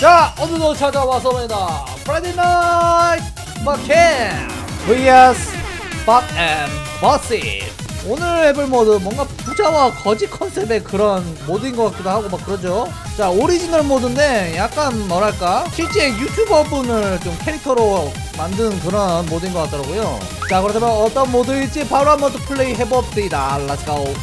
자 오늘도 찾아왔습니다. Friday Night Funkin vs Bob and Bosip 오늘 해볼 모드 뭔가 부자와 거지 컨셉의 그런 모드인 것 같기도 하고 막 그러죠. 자 오리지널 모드인데 약간 뭐랄까? 실제 유튜버 분을 좀 캐릭터로 만든 그런 모드인 것 같더라고요. 자 그렇다면 어떤 모드일지 바로 한번 또 플레이 해봅시다. Let's go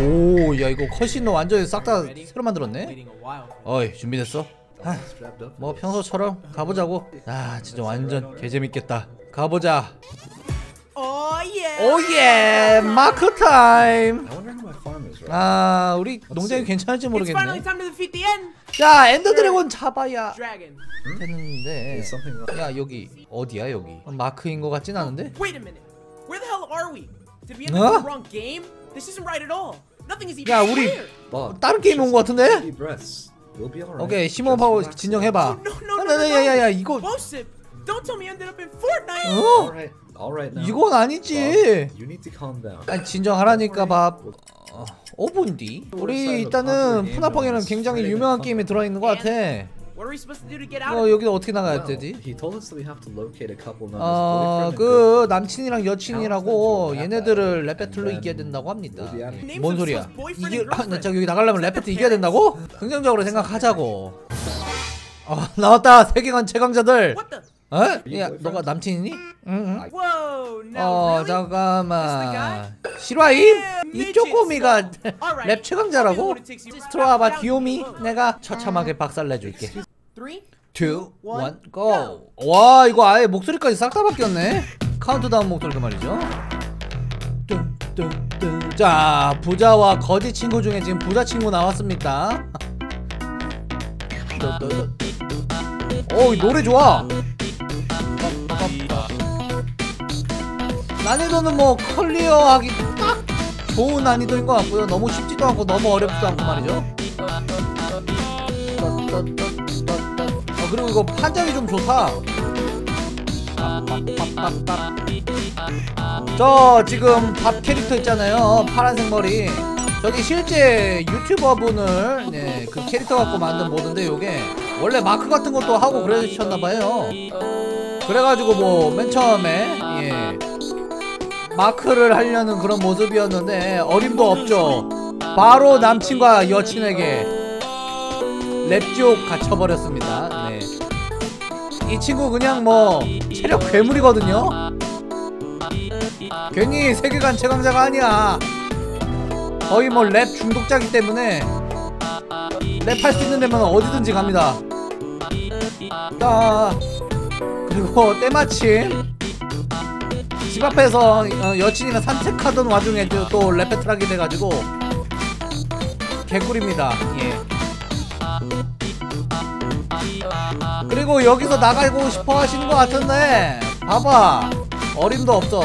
오, 야 이거 cutscene도 완전히 싹 다 새로 만들었네. 어이 준비됐어? 하, 뭐 평소처럼 가보자고. 아 진짜 완전 개재밌겠다. 가보자. Oh yeah, 마크 타임. My farm is right. 아 우리 농장이 괜찮을지 모르겠네. 자 엔더 드래곤 잡아야. 되는데. 야 여기 어디야 여기? 마크인 것 같진 않은데? Wait 야 우리 다른 게임 온것 같은데? 오케이 심호흡하고 relax. 진정해봐. Oh, no, no, no, no, no. 야야야야 이거. 어? 이건 아니지. 아니 진정하라니까 밥. 어, 5분 뒤? 우리 일단은 푸나펑이라는 굉장히 유명한 게임에 들어있는 것 같아. What are we supposed to do to get out 어 of 여기 어떻게 나가야 Well, 되지? he told us that we have to locate a couple known as 어, boyfriend and 그 girlfriend. 남친이랑 여친이라고 얘네들을 랩 배틀로 이겨야 된다고 합니다. 뭔 소리야? 이게. 나 저기 여기 나가려면 랩 배틀 이겨야 된다고? 긍정적으로 생각하자고. 어, 나왔다 세계관 최강자들. 어? 야, 너가 남친이니? 응. 응. 어, really? 잠깐만. 실화임? 이 쪼꼬미가 랩 최강자라고? 들어와봐 귀요미. 내가 처참하게 박살내줄게. Three, 2, 1, go. 와 이거 아예 목소리까지 싹 다 바뀌었네. 카운트다운 목소리가 말이죠. 자 부자와 거지 친구 중에 지금 부자 친구 나왔습니다. 오, 이 노래 좋아. 난이도는 뭐 클리어하기 딱 좋은 난이도인 것 같고요. 너무 쉽지도 않고 너무 어렵지도 않고 말이죠. 어, 그리고 이거 판정이 좀 좋다. 저 지금 밥 캐릭터 있잖아요. 파란색 머리. 저기 실제 유튜버 분을 네, 그 캐릭터 갖고 만든 모드인데 요게 원래 마크 같은 것도 하고 그러셨나봐요. 그래가지고 뭐 맨 처음에 예 마크를 하려는 그런 모습이었는데 어림도 없죠. 바로 남친과 여친에게 랩지옥 갇혀버렸습니다. 네. 이 친구 그냥 뭐 체력 괴물이거든요. 괜히 세계관 최강자가 아니야. 거의 뭐 랩 중독자기 때문에 랩할 수 있는 데면 어디든지 갑니다. 자 그리고 때마침 집 앞에서 어, 여친이랑 산책하던 와중에 또- 또 랩배틀 하게 돼가지고 개꿀입니다. 예. 그리고 여기서 나가고 싶어 하시는 것 같은데 봐봐. 어림도 없어.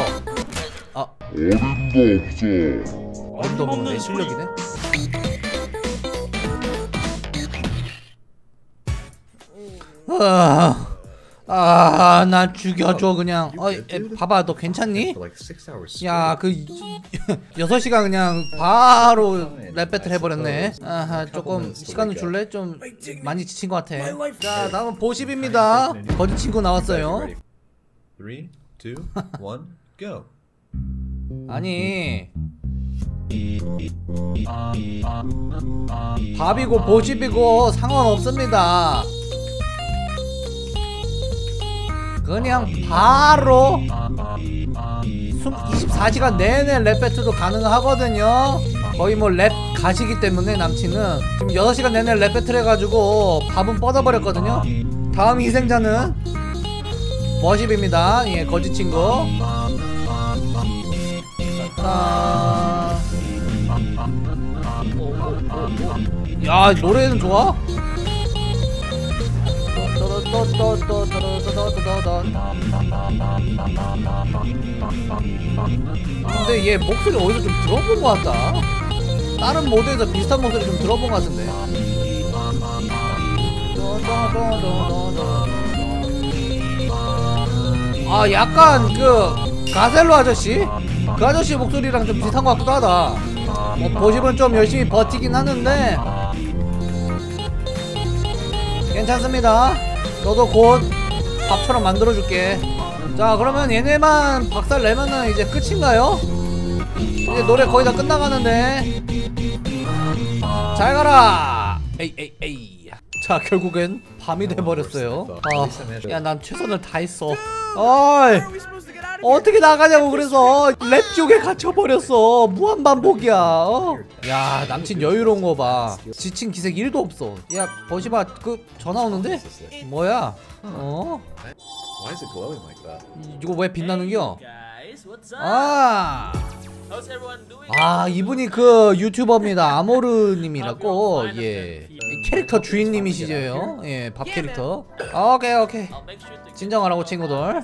아. 어림도 없어. 어림도 없는 내 실력이네? 아 나 죽여줘 그냥. 어 에, 봐봐 너 괜찮니? Straight. 야그 6시간 그냥 바로 랩 배틀 해버렸네. 아하 조금 시간을 줄래? 좀 많이 지친 것 같아. 자 다음은 보십입니다. 거짓 친구 나왔어요. Ready? Three, two, one, go. 아니. 밥이고 보집이고 상관없습니다 그냥 바로 24시간 내내 랩 배틀도 가능하거든요 거의 뭐 랩 갓이기 때문에 남친은 지금 6시간 내내 랩 배틀 해가지고 Bob은 뻗어버렸거든요 다음 희생자는 Bosip입니다 예 거지 친구 자. 야 노래는 좋아? 근데 얘 목소리 어디서 좀 들어본 것 같다. 다른 모드에서 비슷한 목소리 좀 들어본 것 같은데. 아 약간 그 가셀로 아저씨? 그 아저씨 목소리랑 좀 비슷한 것 같기도 하다. 뭐 보십은 좀 열심히 버티긴 하는데. 괜찮습니다. 너도 곧 밥처럼 만들어줄게. 자 그러면 얘네만 박살 내면은 이제 끝인가요? 이제 노래 거의 다 끝나가는데. 잘 가라! 에이 에이 에이. 자 결국엔 밤이 돼버렸어요. 아, 아 야난 최선을 다했어. 어이 어떻게 나가냐고 그래서 랩 쪽에 갇혀버렸어. 무한반복이야 어? 야 남친 여유로운 거봐. 지친 기색 1도 없어. 야 버시바 그 전화 오는데? 뭐야? 어? 이거 왜 빛나는겨? 아! 아 이분이 그 유튜버입니다. 아모르님이라고. 예. 캐릭터 주인님이시죠 예밥 캐릭터. 아, 오케이 오케이. 진정하라고 친구들.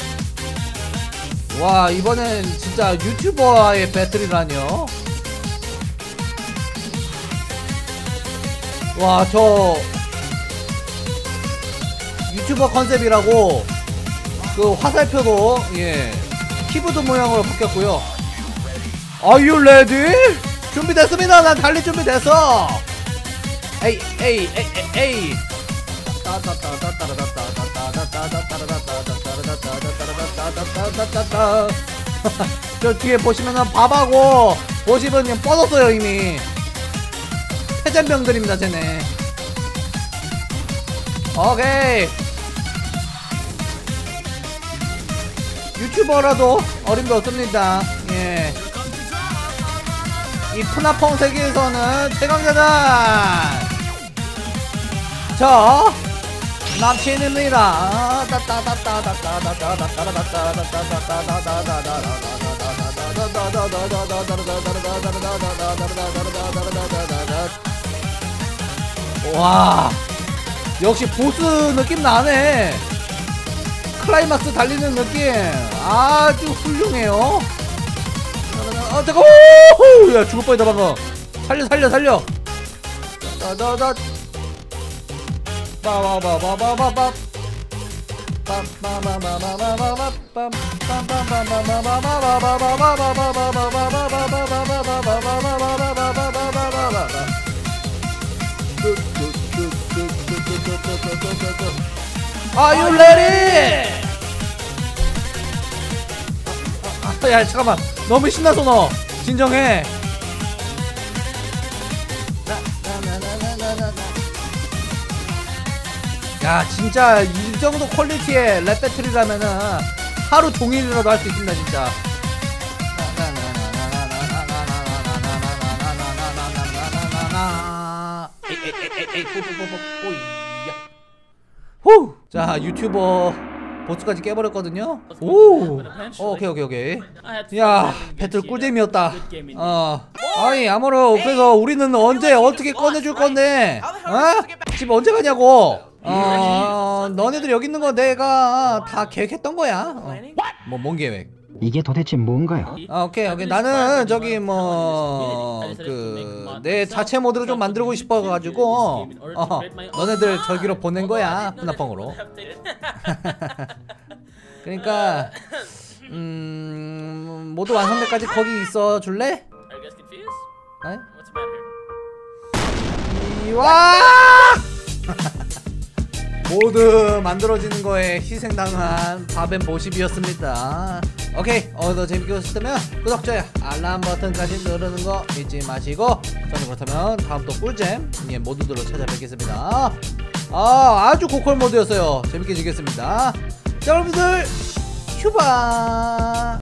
이번엔 진짜 유튜버와의 배틀이라뇨? 와 저 유튜버 컨셉이라고 그 화살표도 예 키보드 모양으로 바뀌었고요. Are you ready? 준비됐습니다. 난 달릴 준비됐어. 에이 에이 에이 에이 에이 저 뒤에 보시면은 밥하고 보시면 그냥 뻗었어요 이미. 해잔병들입니다 쟤네. 오케이. 유튜버라도 어림도 없습니다. 예. 이 푸나펑 세계에서는 최강자다. 저 남친입니다 와 역시 보스 느낌 나네. 클라이막스 달리는 느낌. 아주 훌륭해요. 어 잠깐 오호 야 죽을 뻔했다 방금 살려 살려 살려 빠바바바바바바 Are you ready? 아, 야 잠깐만. 너무 신나서 너. 진정해 야 진짜 이 정도 퀄리티의 랩 배틀이라면은 하루 종일이라도 할 수 있습니다 진짜 후! 자 유튜버 보스까지 깨버렸거든요 오! 어, 오케이 오케이 오케이 had 야 배틀. 꿀잼이었다 indeed. 어 아니 아무로 그래서 우리는 언제 어떻게 꺼내줄 건데 어? 집 언제 가냐고 어 너네들 여기 있는 거 내가 다 계획했던 거야. 어. 뭐 뭔 계획? 이게 도대체 뭔가요? 아 오케이 오케이. 나는 저기 뭐 그 내 자체 모드를 좀 만들고 싶어 가지고 어 너네들 저기로 보낸 거야 푸나펑으로. 그러니까 음 모두 완성될 까지 거기 있어 줄래? Are you 모두 만들어지는 거에 희생당한 바벤 보십이었습니다. 오케이 오늘도 재밌게 보셨다면 구독, 좋아요, 알람 버튼까지 누르는 거 잊지 마시고 저는 그렇다면 다음 또 꿀잼 예, 모드들로 찾아뵙겠습니다. 아 아주 고퀄 모드였어요. 재밌게 즐겼습니다. 자 여러분들 휴바